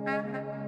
Música